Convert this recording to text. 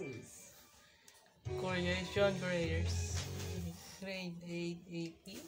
of Correlation Creation Graders. Grade 8